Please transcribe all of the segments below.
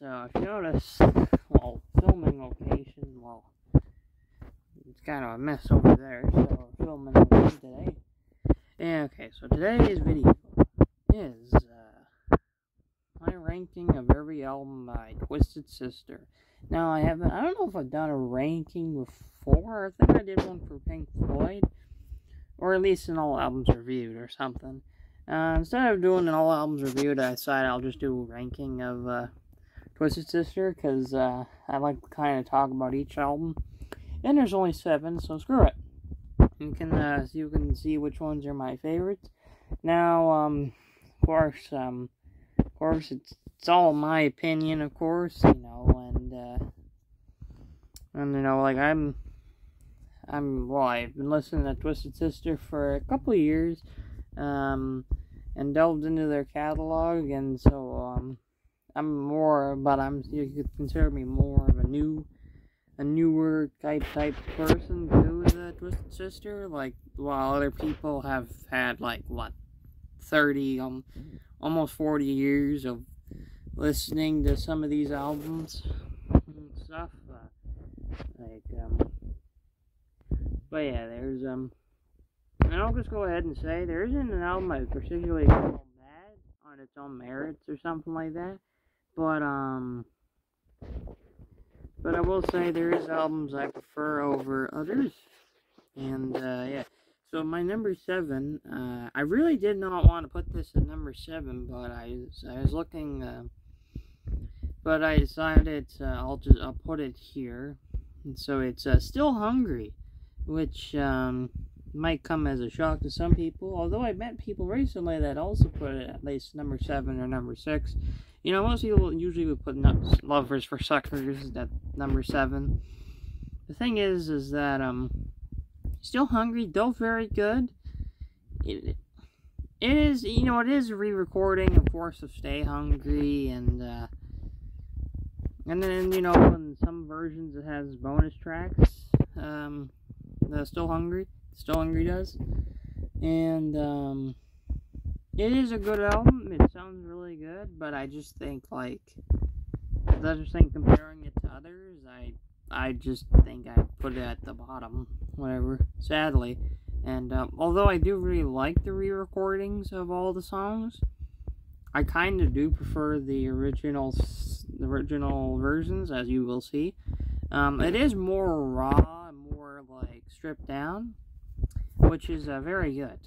So if you notice, well, filming location, well, it's kind of a mess over there. So filming today. Yeah, okay. So today's video is uh, my ranking of every album by Twisted Sister. Now I haven't. I don't know if I've done a ranking before. I think I did one for Pink Floyd, or at least an all albums reviewed or something. Uh, instead of doing an all albums reviewed, I decided I'll just do a ranking of uh, Twisted Sister because uh, I like to kind of talk about each album. And there's only seven, so screw it. You can uh, you can see which ones are my favorites. Now, um, of course, um, of course, it's it's all my opinion, of course, you know, and uh, and you know, like I'm, I'm well, I've been listening to Twisted Sister for a couple of years. Um, and delved into their catalog, and so um, I'm more, but I'm you could consider me more of a new, a newer type type person to the Twisted Sister. Like while other people have had like what, thirty um, almost forty years of listening to some of these albums and stuff. Uh, like um, but yeah, there's um and I'll just go ahead and say there isn't an album I particularly call bad on its own merits or something like that. But um but I will say there is albums I prefer over others. And uh yeah. So my number seven, uh, I really did not want to put this at number seven, but I was, I was looking, uh, but I decided uh, I'll just I'll put it here. And so it's uh, still hungry, which um, might come as a shock to some people. Although I met people recently that also put it at least number seven or number six. You know, most people usually would put "Love Is for Suckers" at number seven. The thing is, is that um, still hungry, though very good. It, it is, you know, it is re-recording, of course, of "Stay Hungry" and. Uh, and then, you know, in some versions it has bonus tracks. Um, Still Hungry. Still Hungry does. And um, it is a good album. It sounds really good, but I just think like I just think comparing it to others, I I just think I put it at the bottom. Whatever. Sadly. And um, although I do really like the re-recordings of all the songs, I kind of do prefer the original the original versions, as you will see. Um, it is more raw, more like stripped down, which is uh, very good.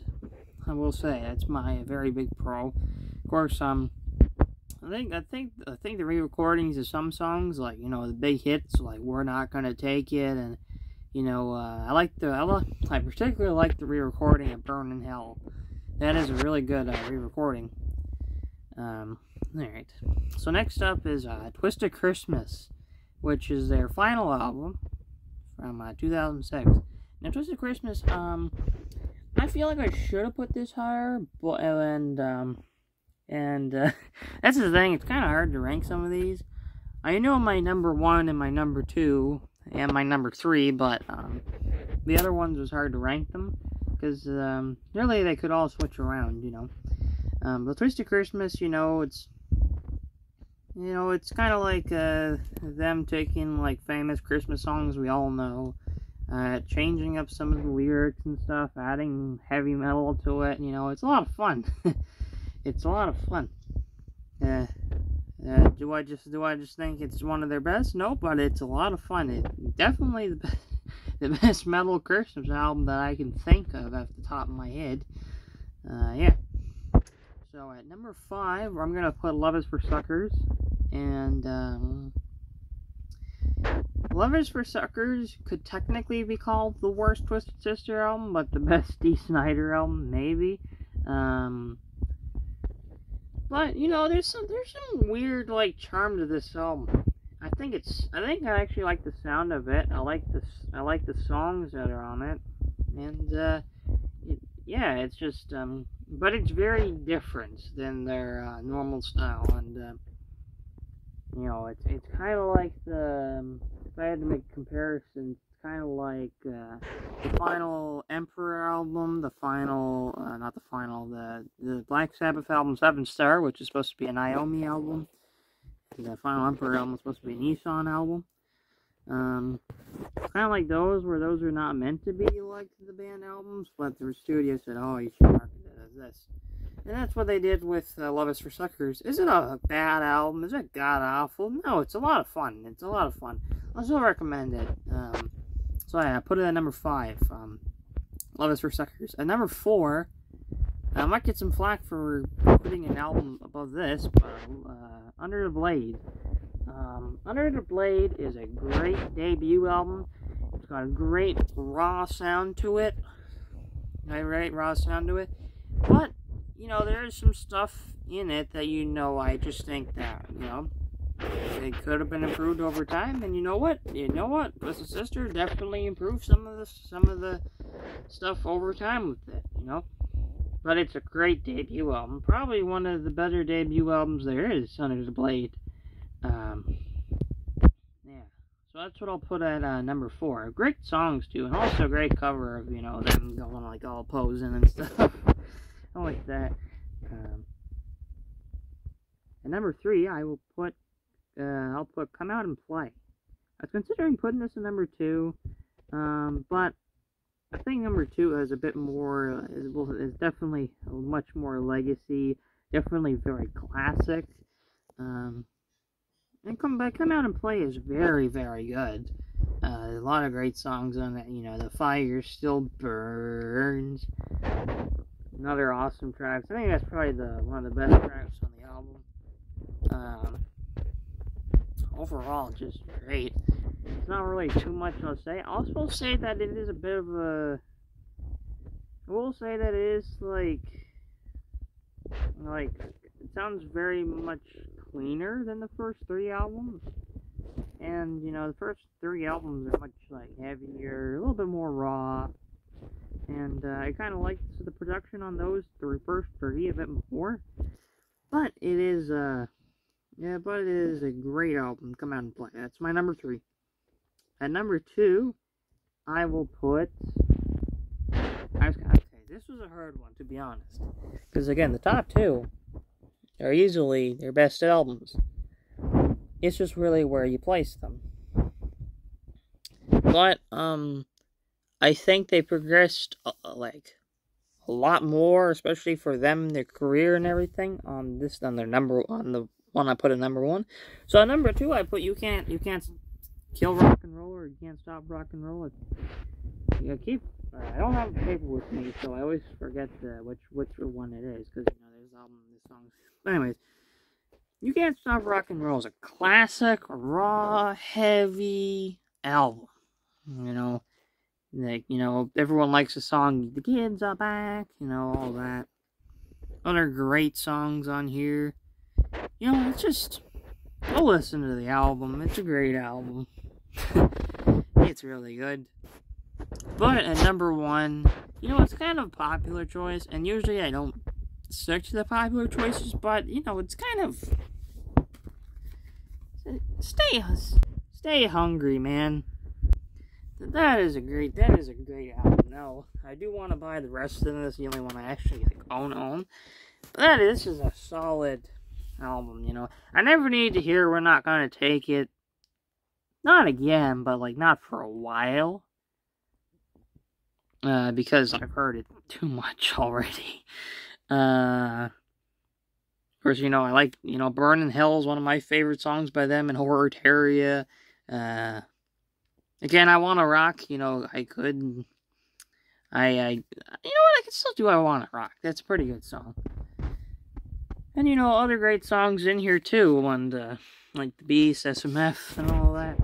I will say that's my very big pro. Of course, um, I think I think I think the re-recordings of some songs, like you know the big hits, like "We're Not Gonna Take It," and you know uh, I like the I, I particularly like the re-recording of "Burn in Hell." That is a really good uh, re-recording. Um, all right. So next up is uh, "Twisted Christmas," which is their final album from uh, 2006. Now, Twisted Christmas, um, I feel like I should have put this higher, but and um, and uh, that's the thing. It's kind of hard to rank some of these. I know my number one and my number two and my number three, but um, the other ones was hard to rank them because um, really they could all switch around, you know. Um, Twisted Christmas, you know, it's you know, it's kind of like uh, them taking like famous Christmas songs we all know uh, changing up some of the lyrics and stuff, adding heavy metal to it. You know, it's a lot of fun. it's a lot of fun. Uh, uh, do I just do I just think it's one of their best? No, but it's a lot of fun. It definitely the best, the best metal Christmas album that I can think of off the top of my head. Uh, yeah. So at number five, I'm gonna put "Love Is for Suckers," and um, Love Is for Suckers could technically be called the worst Twisted Sister album, but the best Dee Snider album, maybe. Um, but you know, there's some there's some weird like charm to this album. I think it's I think I actually like the sound of it. I like the I like the songs that are on it, and uh, it, yeah, it's just um, but it's very different than their uh, normal style, and uh, you know, it's it's kind of like the um, if I had to make comparisons, it's kind of like uh, the final Emperor album, the final, uh, not the final, the the Black Sabbath album Seventh Star, which is supposed to be an Iommi album, the Final Emperor album was supposed to be a Ihsahn album. Um, kind of like those, where those are not meant to be like the band albums, but the studio said, oh, you should market as this. And that's what they did with uh, Love is for Suckers. Is it a bad album? Is it god awful? No, it's a lot of fun. It's a lot of fun. I still recommend it. Um, so yeah, I put it at number five. Um, Love is for Suckers. At number four, I might get some flack for putting an album above this, but uh, Under the Blade. Um, Under the Blade is a great debut album. It's got a great raw sound to it. A great raw sound to it. But, you know, there's some stuff in it that you know, I just think that, you know, it could have been improved over time. And you know what? You know what? Twisted Sister definitely improved some of the some of the stuff over time with it. You know. But it's a great debut album. Probably one of the better debut albums there is, Under the Blade. Um, yeah. So that's what I'll put at uh, number four. Great songs, too. And also great cover of, you know, them going, like, all posing and stuff. I like that. Um, at number three, I will put, uh, I'll put Come Out and Play. I was considering putting this in number two, um, but I think number two has a bit more, is, well, is definitely much more legacy, definitely very classic. Um, and come back, come out and play is very, very good. Uh, a lot of great songs on that. You know, the fire still burns. Another awesome track. I think that's probably the one of the best tracks on the album. Um, overall, just great. It's not really too much to say. I'll also say that it is a bit of a. I will say that it is like. Like, it sounds very much cleaner than the first three albums. And, you know, the first three albums are much, like, heavier, a little bit more raw. And uh, I kind of like the production on those, the first three, a bit more. But it is, uh, yeah, but it is a great album. Come out and play. That's my number three. At number two, I will put. I was, okay, this was a hard one to be honest, because again, the top two are easily their best albums. It's just really where you place them. But um, I think they progressed uh, uh like a lot more, especially for them, their career and everything. On this, on their number, on the one I put at number one. So at number two, I put you can't, you can't kill rock and roll or you can't stop rock and roll. You know, keep. I don't have the paper with me, so I always forget the, which which one it is because you know there's album, there's songs. But anyways, you can't stop rock and roll is a classic, raw, heavy album. You know, like you know everyone likes the song "The Kids Are Back." You know all that. Other great songs on here. You know, it's just go listen to the album. It's a great album. it's really good. But at number one, you know, it's kind of a popular choice, and usually I don't stick to the popular choices, but, you know, it's kind of... Stay, stay hungry, man. That is a great, that is a great album. Now, I do want to buy the rest of this, the only one I actually like, own, own. But that is, this is a solid album, you know. I never need to hear we're not gonna take it. Not again, but like not for a while. Uh, because I've heard it too much already. Uh, of course, you know, I like, you know, Burn in Hell is one of my favorite songs by them and Horror-Teria. Uh, again, I Want to Rock, you know, I could, I, I, you know what, I can still do I Want to Rock. That's a pretty good song. And you know, other great songs in here too, and uh, like The Beast, SMF, and all that.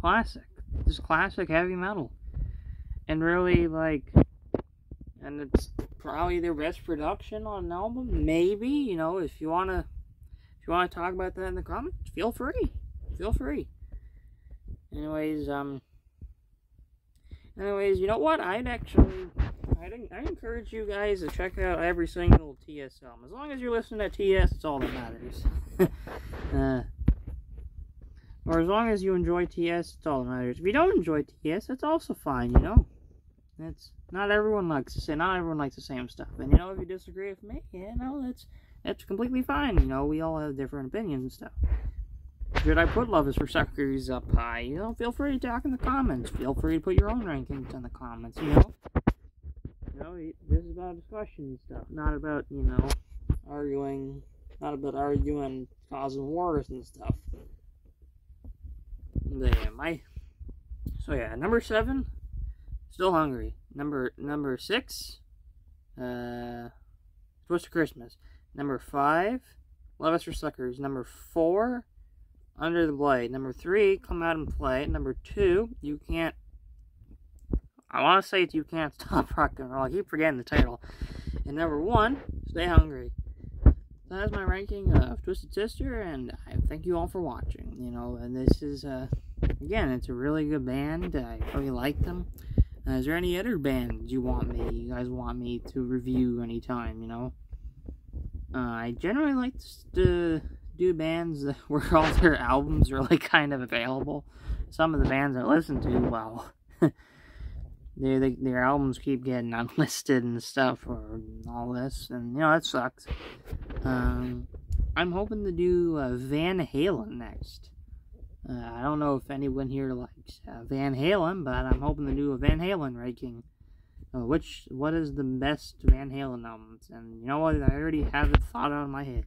Classic. Just classic heavy metal. And really, like, and it's probably their best production on an album. Maybe, you know, if you wanna, if you wanna talk about that in the comments, feel free. Feel free. Anyways, um, anyways, you know what? I'd actually I'd, I'd encourage you guys to check out every single TS album. As long as you're listening to TS, it's all that matters. uh, or as long as you enjoy TS, it's all that matters. If you don't enjoy TS, that's also fine, you know. It's not everyone likes to say not everyone likes the same stuff. And you know, if you disagree with me, yeah, no, that's it's completely fine. You know, we all have different opinions and stuff. Should I put Love is for Suckers up high? You know, feel free to talk in the comments. Feel free to put your own rankings in the comments, you know? You know, this is about discussion and stuff, not about, you know, arguing, not about arguing, causing wars and stuff. Yeah, my, so yeah, number seven, still hungry. Number, number six, uh, Twisted Christmas. Number five, Love is for Suckers. Number four, Under the Blade. Number three, Come Out and Play. Number two, You Can't. I want to say You Can't Stop Rock and Roll. I keep forgetting the title. And number one, Stay Hungry. That is my ranking of Twisted Sister, and I thank you all for watching. You know, and this is, uh, again, it's a really good band. I really like them. Uh, is there any other bands you want me, you guys want me to review anytime, you know? Uh, I generally like to do bands where all their albums are like kind of available. Some of the bands I listen to, well, they, they, their albums keep getting unlisted and stuff or all this, and you know that sucks. Um, I'm hoping to do uh, Van Halen next. Uh, I don't know if anyone here likes uh, Van Halen, but I'm hoping to do a Van Halen ranking. Uh, which, what is the best Van Halen albums? And you know what? I already have it thought out in my head.